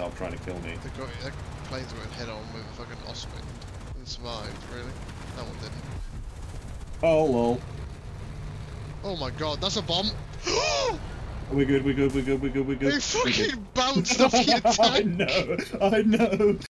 missile trying to kill me. The, got planes went head on with a fucking Osprey and survived. Really? That one didn't. Oh lol. Oh my god, that's a bomb! We're good, we're good, we're good, we're good, we're good. they We're good. bounced off your I know, I know.